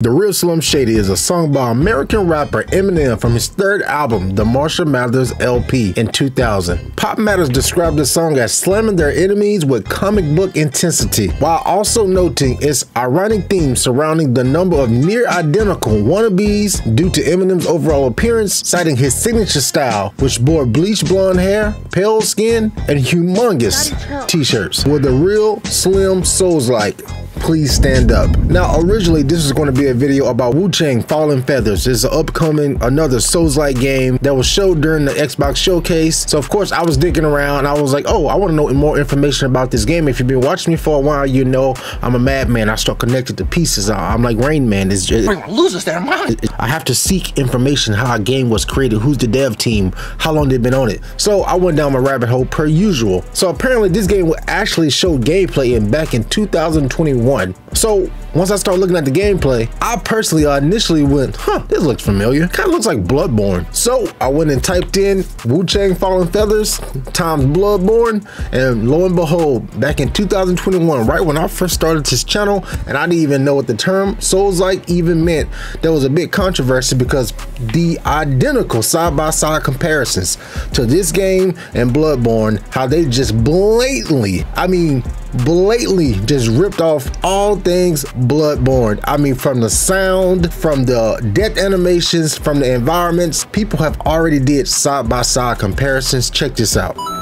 The Real Slim Shady is a song by American rapper Eminem from his third album, The Marshall Mathers LP, in 2000. PopMatters described the song as slamming their enemies with comic book intensity, while also noting its ironic theme surrounding the number of near identical wannabes due to Eminem's overall appearance, citing his signature style, which bore bleached blonde hair, pale skin, and humongous t-shirts, with the real Slim Souls like please stand up. Now, originally, this was going to be a video about Wuchang Fallen Feathers. It's an upcoming, another Souls-like game that was showed during the Xbox showcase. So, of course, I was digging around. I was like, oh, I want to know more information about this game. If you've been watching me for a while, you know I'm a madman. I start connected to pieces. I'm like Rain Man. It's just, losers there, man. I have to seek information how a game was created, who's the dev team, how long they've been on it. So I went down my rabbit hole per usual. So apparently this game will actually show gameplay in back in 2021 one. So once I started looking at the gameplay, I personally uh, initially went, huh, this looks familiar. Kind of looks like Bloodborne. So I went and typed in Wuchang Fallen Feathers times Bloodborne, and lo and behold, back in 2021, right when I first started this channel, and I didn't even know what the term Souls-like even meant, there was a big controversy because the identical side-by-side -side comparisons to this game and Bloodborne, how they just blatantly, I mean, blatantly just ripped off all things Bloodborne. I mean, from the sound, from the death animations, from the environments, people have already did side-by-side -side comparisons. Check this out.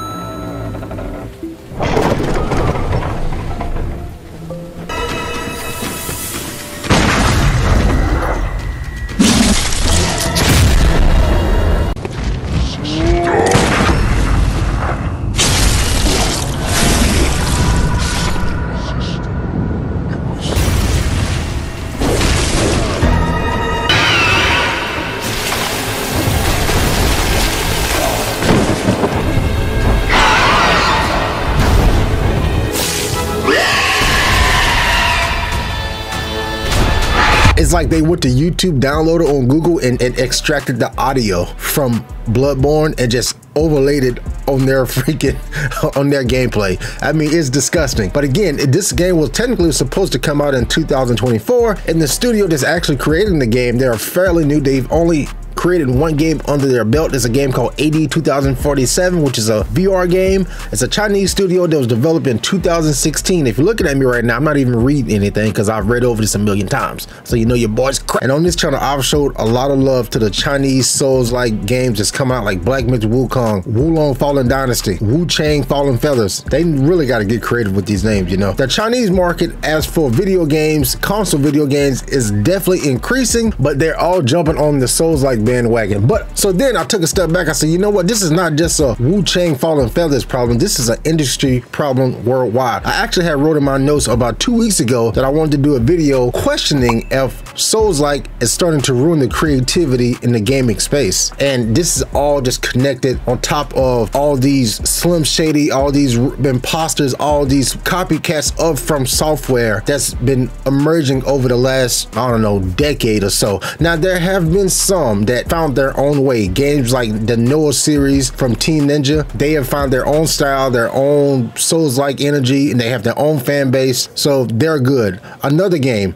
It's like they went to YouTube, downloaded on Google, and, and extracted the audio from Bloodborne and just overlaid it on their freaking on their gameplay. I mean, it's disgusting. But again, this game was technically supposed to come out in 2024, and the studio that's actually creating the game, they're fairly new. They've only created one game under their belt. It's a game called AD 2047, which is a VR game. It's a Chinese studio that was developed in 2016. If you're looking at me right now, I'm not even reading anything because I've read over this a million times. So you know your boy's crap. And on this channel, I've showed a lot of love to the Chinese Souls-like games that's come out like Black Myth Wukong, Wo-Long Fallen Dynasty, Wuchang Fallen Feathers. They really got to get creative with these names, you know. The Chinese market, as for video games, console video games, is definitely increasing, but they're all jumping on the Souls-like bandwagon. But so then I took a step back. I said, you know what? This is not just a Wuchang Fallen Feathers problem. This is an industry problem worldwide. I actually had wrote in my notes about two weeks ago that I wanted to do a video questioning if Souls like is starting to ruin the creativity in the gaming space. And this is all just connected on top of all these Slim Shady, all these imposters, all these copycats of From Software that's been emerging over the last, I don't know, decade or so. Now, there have been some that that found their own way. Games like the Nioh series from Team Ninja, they have found their own style, their own Souls-like energy, and they have their own fan base. So they're good. Another game,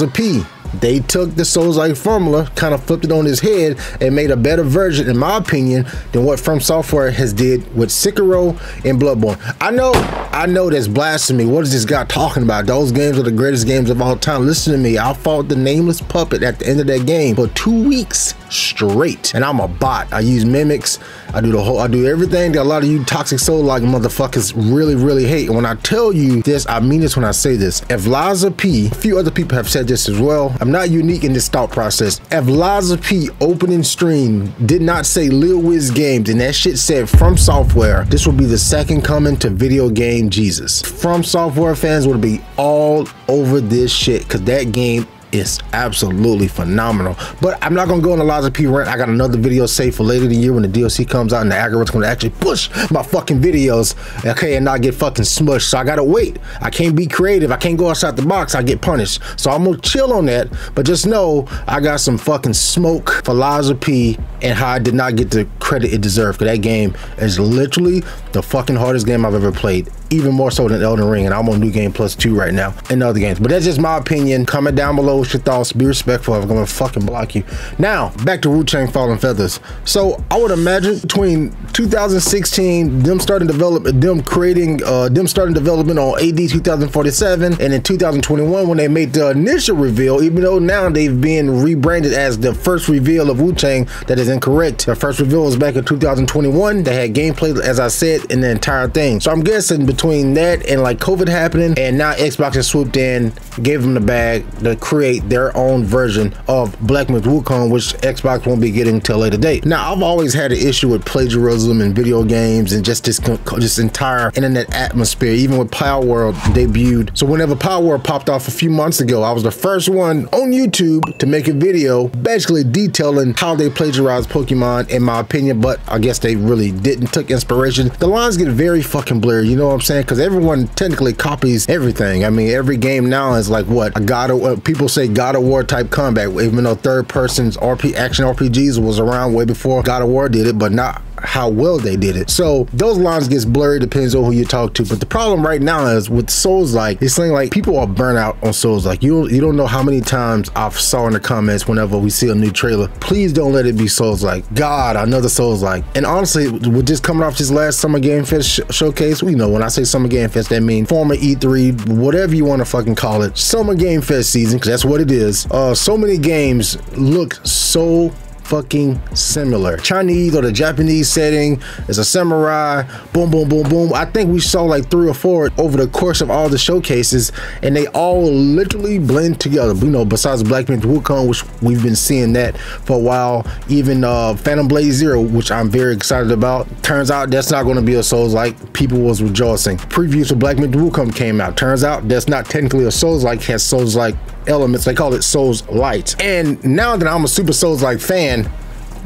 of P they took the Souls-like formula, kind of flipped it on his head, and made a better version, in my opinion, than what From Software has did with Sekiro and Bloodborne. I know, I know that's blasphemy. What is this guy talking about? Those games are the greatest games of all time. Listen to me. I fought the nameless puppet at the end of that game for two weeks straight, and I'm a bot. I use mimics. I do the whole. I do everything that a lot of you toxic soul-like motherfuckers really, really hate. And when I tell you this, I mean this when I say this. If Lies of P, a few other people have said this as well. I'm not unique in this thought process. If Lies of P opening stream did not say Neowiz Games and that shit said From Software, this would be the second coming to video game Jesus. From Software fans would be all over this shit because that game is absolutely phenomenal. But I'm not gonna go on a Lies of P rant. I got another video saved for later in the year when the DLC comes out and the algorithm's gonna actually push my fucking videos, okay, and not get fucking smushed. So I gotta wait. I can't be creative. I can't go outside the box. I get punished. So I'm gonna chill on that. But just know I got some fucking smoke for Lies of P and how I did not get the credit it deserved. Cause that game is literally the fucking hardest game I've ever played even more so than Elden Ring, and I'm on New Game Plus 2 right now and other games. But that's just my opinion. Comment down below with your thoughts. Be respectful. I'm gonna fucking block you. Now, back to Wu-Tang Fallen Feathers. So I would imagine between 2016, them starting development, them creating, uh, them starting development on AD 2047, and in 2021 when they made the initial reveal, even though now they've been rebranded as the first reveal of Wu-Tang, that is incorrect. The first reveal was back in 2021. They had gameplay, as I said, in the entire thing. So I'm guessing between that and like COVID happening, and now Xbox has swooped in, gave them the bag to create their own version of Black Myth Wukong, which Xbox won't be getting till later date. Now, I've always had an issue with plagiarism in video games and just this, this entire internet atmosphere, even with Palworld debuted. So whenever Palworld popped off a few months ago, I was the first one on YouTube to make a video basically detailing how they plagiarized Pokemon in my opinion, but I guess they really didn't took inspiration. The lines get very fucking blurry, you know what I'm saying? Because everyone technically copies everything. I mean, every game now is like what a God of uh, people say God of War type combat, even though third person's RP action RPGs was around way before God of War did it, but not how well they did it. So those lines gets blurry depends on who you talk to. But the problem right now is with Souls like it's saying like people are burnt out on Souls like you you don't know how many times I've saw in the comments whenever we see a new trailer. Please don't let it be Souls like God another Souls like. And honestly, with just coming off this last Summer Game Fest sh showcase, we know when I say Summer Game Fest, that means former E3, whatever you want to fucking call it, Summer Game Fest season because that's what it is. Uh, so many games look so fucking similar. Chinese or the Japanese setting is a samurai, boom, boom, boom, boom. I think we saw like three or four over the course of all the showcases, and they all literally blend together. You know, besides Black Myth Wukong, which we've been seeing that for a while, even uh, Phantom Blade Zero, which I'm very excited about. Turns out that's not going to be a Souls like. People was rejoicing. Previews for Black Myth Wukong came out. Turns out that's not technically a Souls like, has Souls like elements. They call it Souls Light. And now that I'm a super Souls like fan,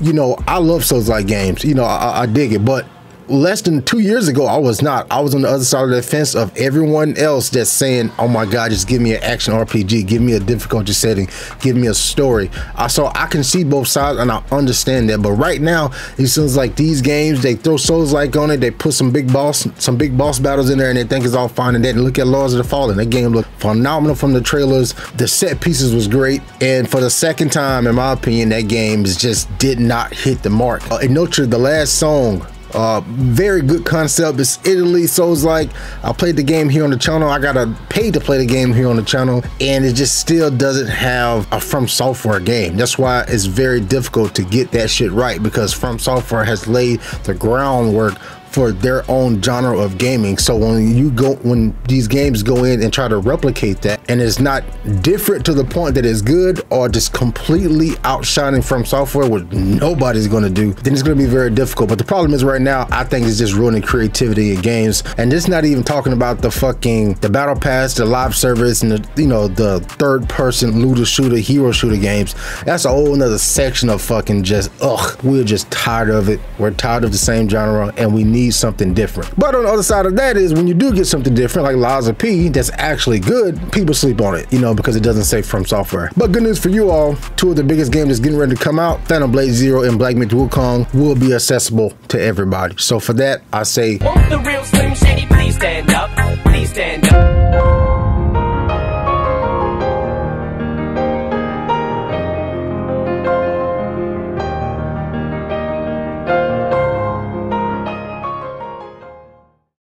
you know, I love Souls like games. You know, I, I dig it, but less than two years ago, I was not. I was on the other side of the fence of everyone else that's saying, "Oh my God, just give me an action RPG, give me a difficulty setting, give me a story." I so I can see both sides and I understand that. But right now, it seems like these games they throw Souls like on it, they put some big boss, some big boss battles in there, and they think it's all fine and then look at Lords of the Fallen. That game looked phenomenal from the trailers. The set pieces was great, and for the second time, in my opinion, that game just did not hit the mark. Uh, in Notre, the last song uh, very good concept. It's Italy, so it's like I played the game here on the channel. I gotta pay to play the game here on the channel, and it just still doesn't have a From Software game. That's why it's very difficult to get that shit right because From Software has laid the groundwork for their own genre of gaming. So when you go, when these games go in and try to replicate that, and it's not different to the point that it's good or just completely outshining from software, which nobody's going to do, then it's going to be very difficult. But the problem is right now, I think it's just ruining creativity in games, and it's not even talking about the fucking the battle pass, the live service, and the you know the third person looter shooter, hero shooter games. That's a whole another section of fucking just ugh. We're just tired of it. We're tired of the same genre, and we need need something different. But on the other side of that is when you do get something different, like of P, that's actually good, people sleep on it, you know, because it doesn't say from software. But good news for you all, two of the biggest games that's getting ready to come out, Phantom Blade Zero and Black Myth Wukong, will be accessible to everybody. So for that, I say,